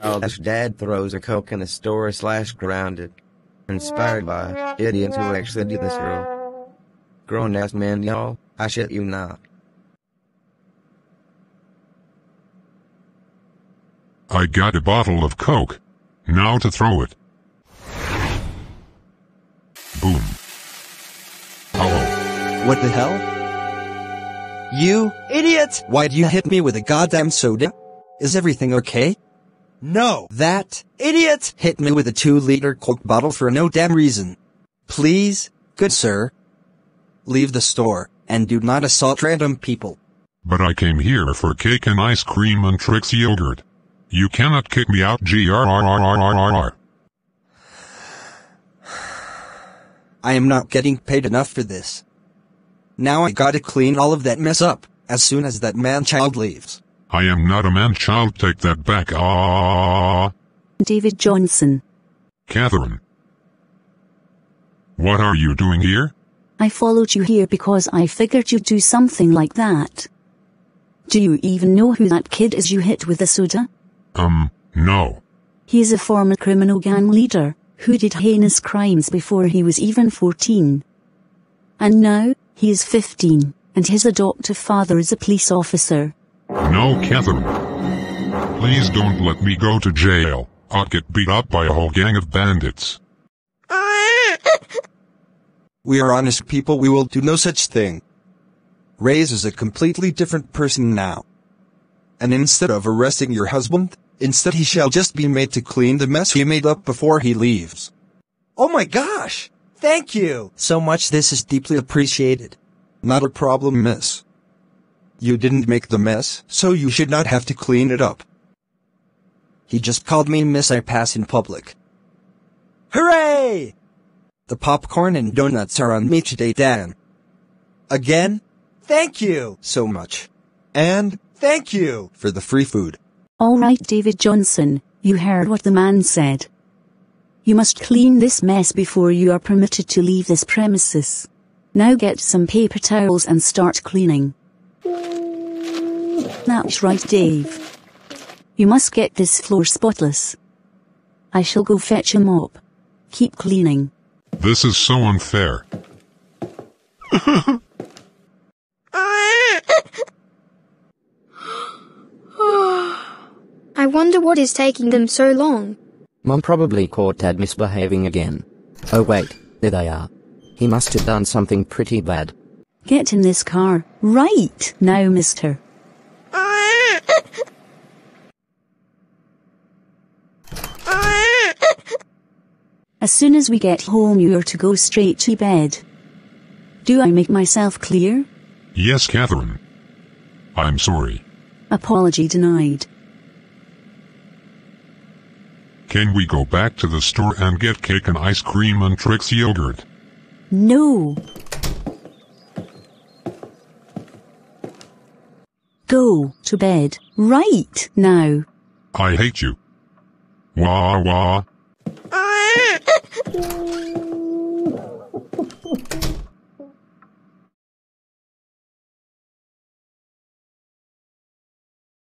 Childish dad throws a coke in the store slash grounded. Inspired by idiots who actually do this role. Grown ass man, y'all, I shit you not. I got a bottle of Coke. Now to throw it. Boom. Hello. What the hell? You idiot! Why'd you hit me with a goddamn soda? Is everything okay? No, that idiot hit me with a two liter Coke bottle for no damn reason. Please, good sir, leave the store and do not assault random people. But I came here for cake and ice cream and Trix yogurt. You cannot kick me out grrrrrrrr. I am not getting paid enough for this. Now I gotta clean all of that mess up as soon as that leaves. I am not a man-child, take that back. Ah, David Johnson. Catherine. What are you doing here? I followed you here because I figured you'd do something like that. Do you even know who that kid is you hit with the soda? Um, no. He is a former criminal gang leader who did heinous crimes before he was even 14. And now, he is 15, and his adoptive father is a police officer. No, Catherine. Please don't let me go to jail. I'll get beat up by a whole gang of bandits. We are honest people, we will do no such thing. Reyes is a completely different person now. And instead of arresting your husband, instead he shall just be made to clean the mess he made up before he leaves. Oh my gosh! Thank you so much, this is deeply appreciated. Not a problem, miss. You didn't make the mess, so you should not have to clean it up. He just called me miss I pass in public. Hooray! The popcorn and donuts are on me today, Dan. Again, thank you so much. And thank you for the free food. Alright David Johnson, you heard what the man said. You must clean this mess before you are permitted to leave this premises. Now get some paper towels and start cleaning. That's right Dave. You must get this floor spotless. I shall go fetch a mop. Keep cleaning. This is so unfair. I wonder what is taking them so long. Mom probably caught Dad misbehaving again. Oh wait, there they are. He must have done something pretty bad. Get in this car. Right now, mister. As soon as we get home, you are to go straight to bed. Do I make myself clear? Yes, Catherine. I'm sorry. Apology denied. Can we go back to the store and get cake and ice cream and Trix yogurt? No. Go to bed right now. I hate you. Wah wah.